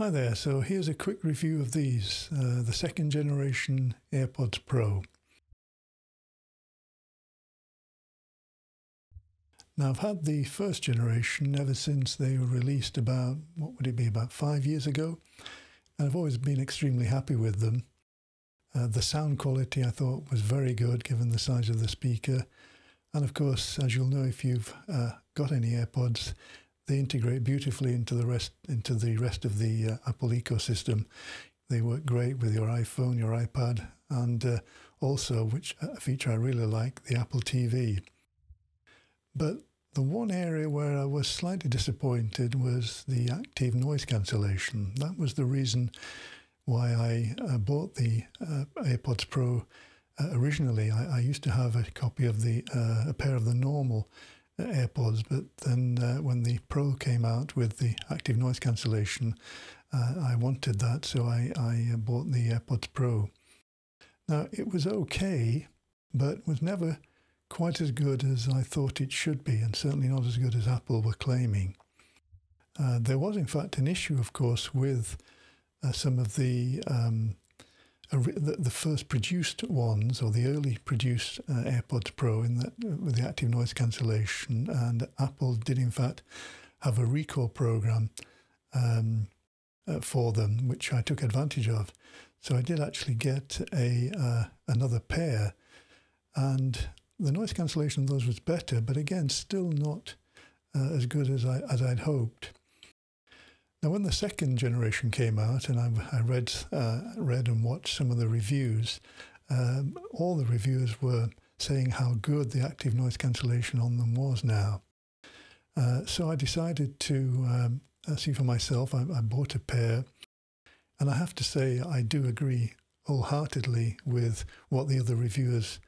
Hi there, so here's a quick review of these, uh, the second generation AirPods Pro. Now I've had the first generation ever since they were released about, what would it be, about five years ago, and I've always been extremely happy with them. Uh, the sound quality I thought was very good given the size of the speaker, and of course, as you'll know if you've uh, got any AirPods, they integrate beautifully into the rest into the rest of the uh, Apple ecosystem. They work great with your iPhone, your iPad, and uh, also, which uh, a feature I really like, the Apple TV. But the one area where I was slightly disappointed was the active noise cancellation. That was the reason why I uh, bought the uh, AirPods Pro uh, originally. I, I, used to have a copy of the a pair of the normal AirPods, but then uh, when the Pro came out with the active noise cancellation, uh, I wanted that, so I, I uh, bought the AirPods Pro. Now, it was okay, but was never quite as good as I thought it should be, and certainly not as good as Apple were claiming. Uh, there was, in fact, an issue, of course, with uh, some of the um, the, the first produced ones, or the early produced uh, AirPods Pro, in that uh, with the active noise cancellation, and Apple did in fact have a recall program um, uh, for them, which I took advantage of. So I did actually get a uh, another pair, and the noise cancellation of those was better, but again, still not uh, as good as I as I'd hoped. Now, when the second generation came out, and I, I read, uh, read and watched some of the reviews, um, all the reviewers were saying how good the active noise cancellation on them was now. Uh, so I decided to um, see for myself. I, I, bought a pair, and I have to say I do agree wholeheartedly with what the other reviewers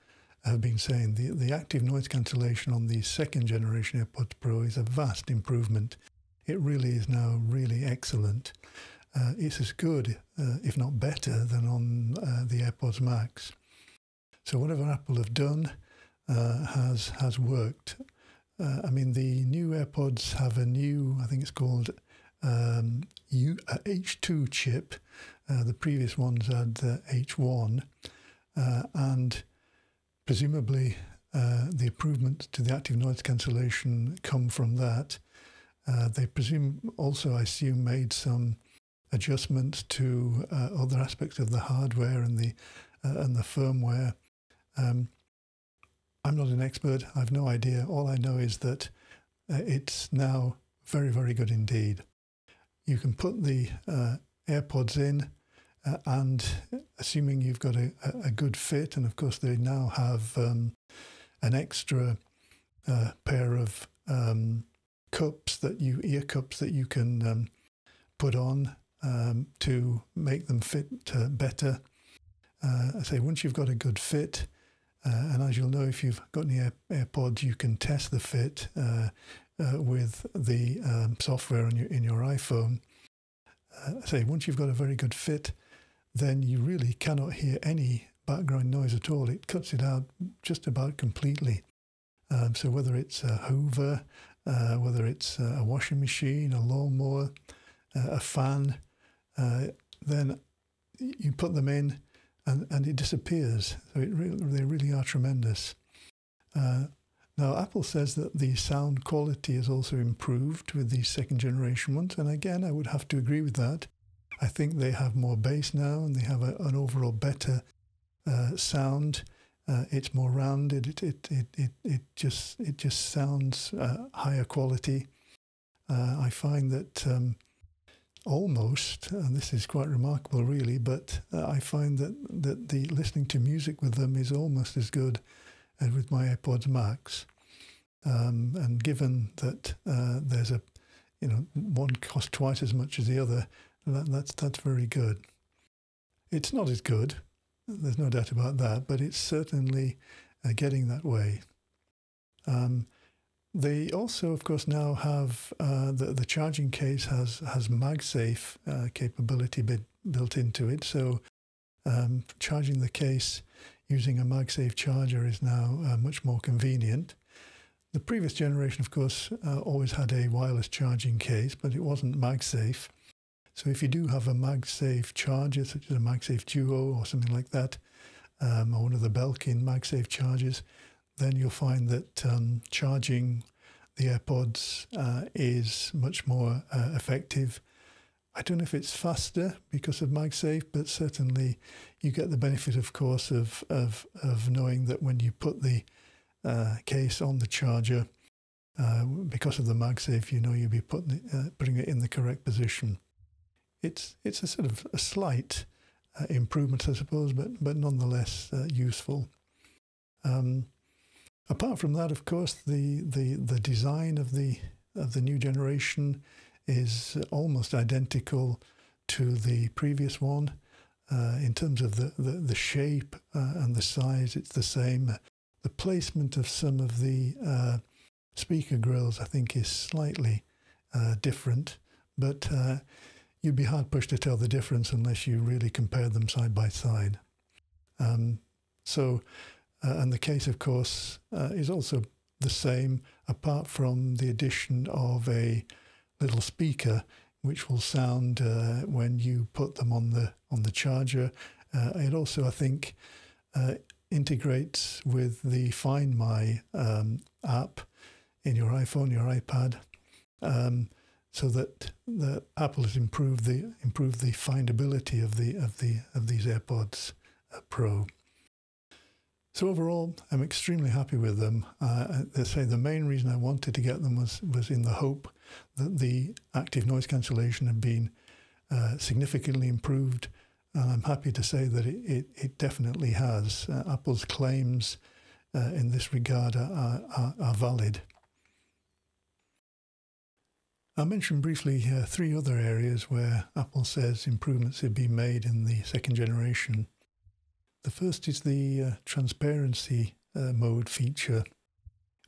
have been saying. The, the active noise cancellation on the second generation AirPods Pro is a vast improvement it really is now really excellent. Uh, it's as good, uh, if not better, than on uh, the AirPods Max. So whatever Apple have done uh, has has worked. Uh, I mean, the new AirPods have a new, I think it's called um, U, H2 uh, chip. the previous ones had the H1, and presumably the improvements to the active noise cancellation come from that. Uh, they presume also, I assume, made some adjustments to uh, other aspects of the hardware and the uh, and the firmware. Um, I'm not an expert. I've no idea. All I know is that uh, it's now very, very good indeed. You can put the uh, AirPods in, and assuming you've got a, a, good fit, and of course they now have um, an extra pair of um, cups that you ear cups that you can um, put on um, to make them fit uh, better. Uh, I say once you've got a good fit, uh, and as you'll know if you've got any Air- AirPods, you can test the fit uh, uh, with the um, software on your in your iPhone. I uh, say once you've got a very good fit, then you really cannot hear any background noise at all. It cuts it out just about completely. Um, so whether it's a Hoover, uh, whether it's a washing machine, a lawnmower, uh, a fan, uh, then you put them in and, and it disappears. So it re- they really are tremendous. Uh, now, Apple says that the sound quality has also improved with these second generation ones. And again, I would have to agree with that. I think they have more bass now and they have a, an overall better uh, sound. Uh, it's more rounded. It, it, it, it, it just it just sounds uh, higher quality. Uh, I find that um, almost, and this is quite remarkable, really, but uh, I find that that the listening to music with them is almost as good as with my AirPods Max. Um, and given that uh, there's a, you know, one costs twice as much as the other, that, that's that's very good. It's not as good there's no doubt about that, but it's certainly uh, getting that way. Um, they also, of course, now have uh, the the charging case has has MagSafe uh, capability bit, built into it. So um, charging the case using a MagSafe charger is now uh, much more convenient. The previous generation, of course, uh, always had a wireless charging case, but it wasn't MagSafe. So if you do have a MagSafe charger, such as a MagSafe Duo or something like that, um, or one of the Belkin MagSafe chargers, then you'll find that um, charging the AirPods uh, is much more uh, effective. I don't know if it's faster because of MagSafe, but certainly you get the benefit, of course, of of, of knowing that when you put the uh, case on the charger, uh, because of the MagSafe, you know you'll be putting it, uh, putting it in the correct position. It's it's a sort of a slight uh, improvement, I suppose, but but nonetheless useful. Um, apart from that, of course, the, the, the design of the of the new generation is almost identical to the previous one. Uh, in terms of the, the, the shape uh, and the size, it's the same. The placement of some of the uh, speaker grills, I think, is slightly uh, different, but uh, you'd be hard pushed to tell the difference unless you really compared them side by side. Um, so uh, and the case, of course, uh, is also the same, apart from the addition of a little speaker, which will sound uh, when you put them on the on the charger. Uh, it also, I think, uh, integrates with the Find My um, app in your iPhone, your iPad. Um, so that Apple has improved the improved the findability of the of the of these AirPods uh, Pro. So overall, I'm extremely happy with them. Uh, they say the main reason I wanted to get them was was in the hope that the active noise cancellation had been uh, significantly improved. And I'm happy to say that it, it, it definitely has. Uh, Apple's claims uh, in this regard are, are, are, valid. I'll mention briefly uh, three other areas where Apple says improvements have been made in the second generation. The first is the uh, transparency uh, mode feature,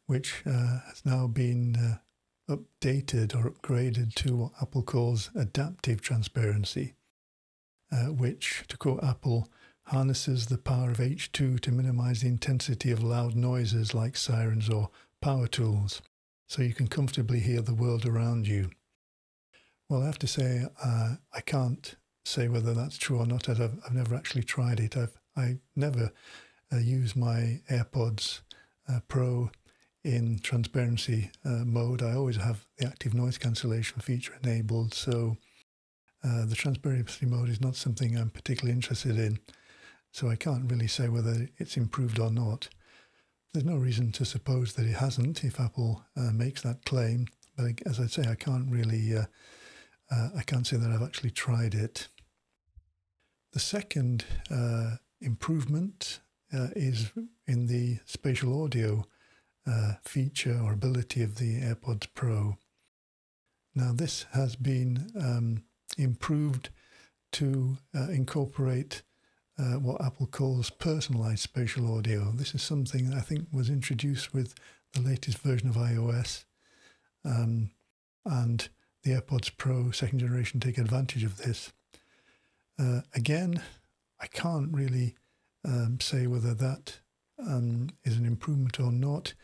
which uh, has now been uh, updated or upgraded to what Apple calls adaptive transparency, uh, which, to quote Apple, harnesses the power of H2 to minimize the intensity of loud noises like sirens or power tools, so you can comfortably hear the world around you. Well, I have to say, uh, I can't say whether that's true or not. I've, I've never actually tried it. I've I never uh, use my AirPods uh, Pro in transparency uh, mode. I always have the active noise cancellation feature enabled, so uh, the transparency mode is not something I'm particularly interested in. So I can't really say whether it's improved or not. There's no reason to suppose that it hasn't if Apple uh, makes that claim. But as I say, I can't really, uh, I can't say that I've actually tried it. The second uh, improvement uh, is in the spatial audio uh, feature or ability of the AirPods Pro. Now, this has been um, improved to uh, incorporate uh, what Apple calls personalized spatial audio. This is something that I think was introduced with the latest version of iOS. Um, and the AirPods Pro second generation take advantage of this. Uh, again, I can't really um, say whether that um, is an improvement or not.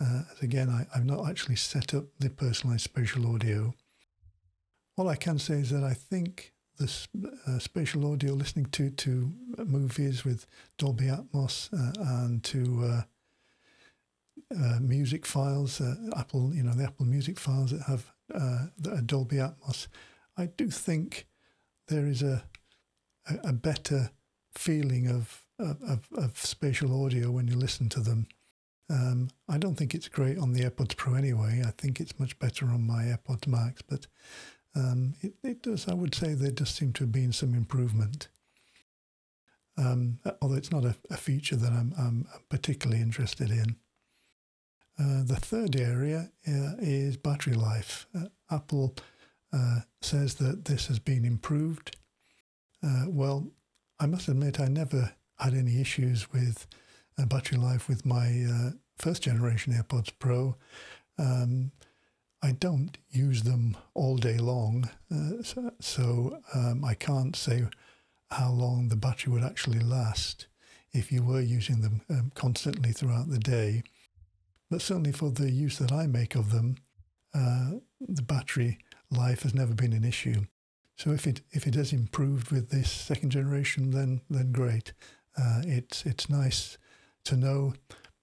Uh, again, I, have not actually set up the personalized spatial audio. All I can say is that I think the uh, spatial audio listening to to movies with Dolby Atmos uh, and to uh, uh, music files, uh, Apple, you know, the Apple Music files that have that Dolby Atmos, I do think there is a a, a better feeling of, of, of, spatial audio when you listen to them. Um, I don't think it's great on the AirPods Pro anyway. I think it's much better on my AirPods Max, but um, it, it, does, I would say there does seem to have been some improvement. Um, although it's not a, a feature that I'm, I'm, particularly interested in. Uh, the third area uh, is battery life. Uh, Apple uh, says that this has been improved. Uh, well, I must admit, I never had any issues with uh, battery life with my uh, first generation AirPods Pro. Um, I don't use them all day long, uh, so, so um, I can't say how long the battery would actually last if you were using them um, constantly throughout the day. But certainly for the use that I make of them, uh, the battery life has never been an issue. So if it if it has improved with this second generation, then then great. Uh, it's it's nice to know,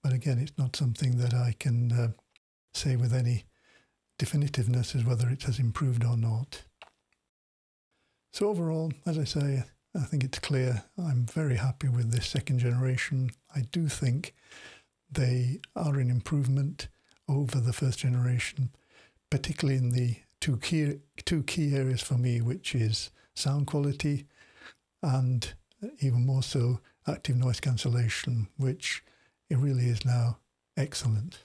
but again, it's not something that I can uh, say with any definitiveness as whether it has improved or not. So overall, as I say, I think it's clear I'm very happy with this second generation. I do think they are an improvement over the first generation, particularly in the two key two key areas for me, which is sound quality and even more so active noise cancellation, which it really is now excellent.